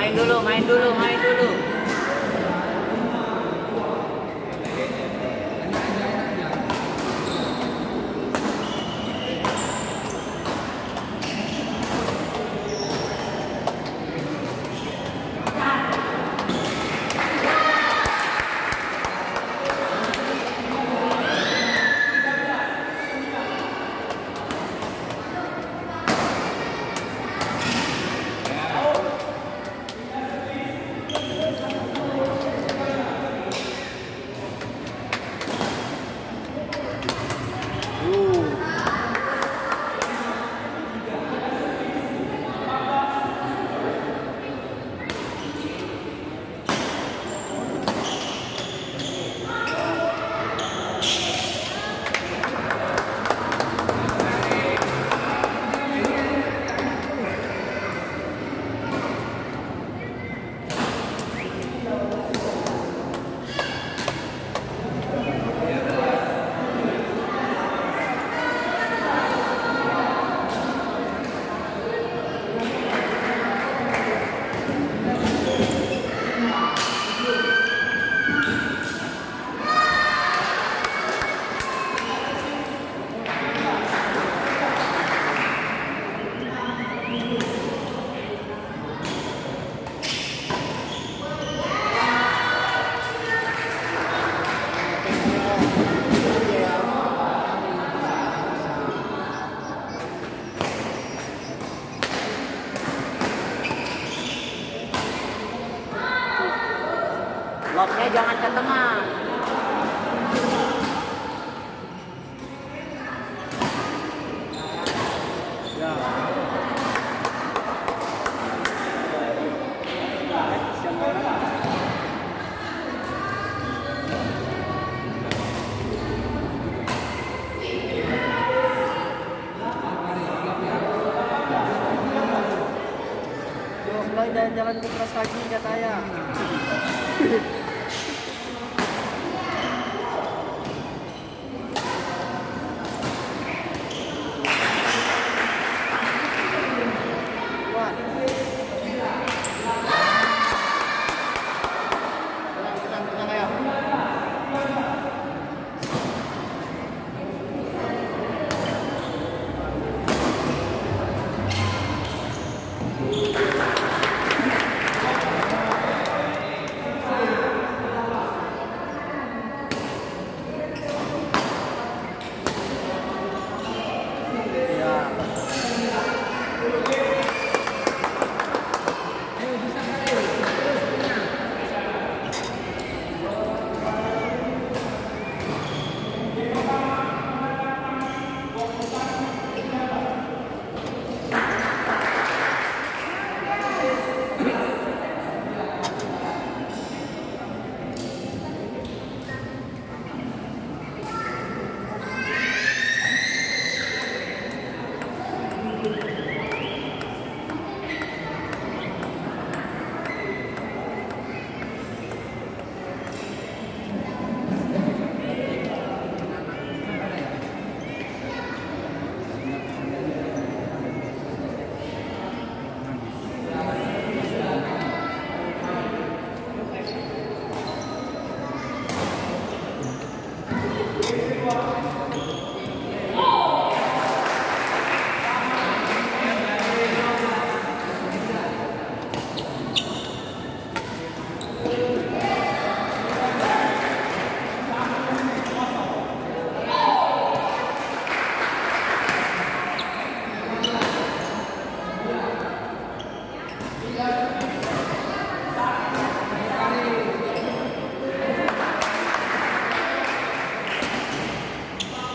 main dulu main dulu main dulu. Locknya jangan ke tengah. Mulai jalan-jalan ke Pras lagi katanya.